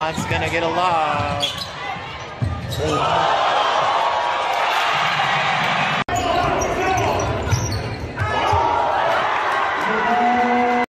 That's gonna get a lob.